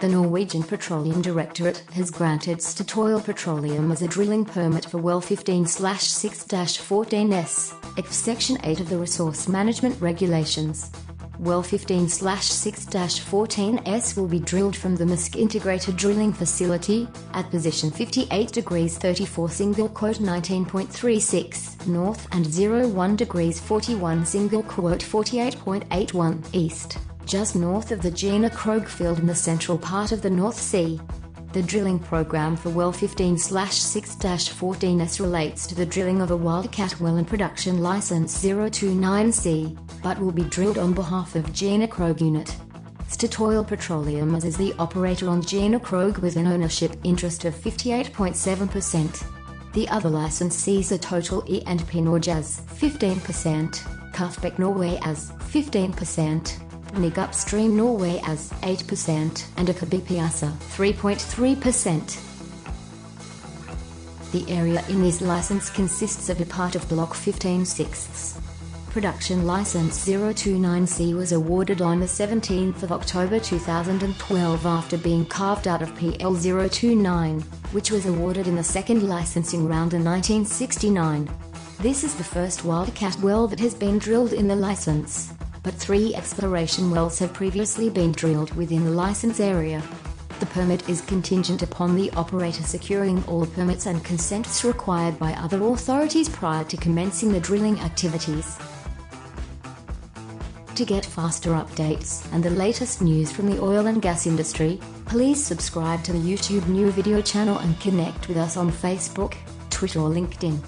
The Norwegian Petroleum Directorate has granted Statoil Petroleum as a drilling permit for well 15 6 14S, if Section 8 of the Resource Management Regulations. Well 15 6 14S will be drilled from the Maersk Integrator Drilling Facility, at position 58 degrees 34 single quote 19.36 north and 01 degrees 41 single quote 48.81 east, just north of the Gina Krog field in the central part of the North Sea. The drilling program for well 15 6 14S relates to the drilling of a Wildcat well and production license 029C, but will be drilled on behalf of Gina Krog Unit. Statoil Petroleum is the operator on Gina Krog with an ownership interest of 58.7%. The other licensees are Total E and P Norge as 15%, Kufpec Norway as 15%, Nig Upstream Norway as 8% and BP ASA 3.3%. The area in this license consists of a part of Block 15 sixths. Production License 029C was awarded on the 17th of October 2012 after being carved out of PL 029, which was awarded in the second licensing round in 1969. This is the first Wildcat well that has been drilled in the license but three exploration wells have previously been drilled within the license area. The permit is contingent upon the operator securing all permits and consents required by other authorities prior to commencing the drilling activities. To get faster updates and the latest news from the oil and gas industry, please subscribe to the YouTube new video channel and connect with us on Facebook, Twitter or LinkedIn.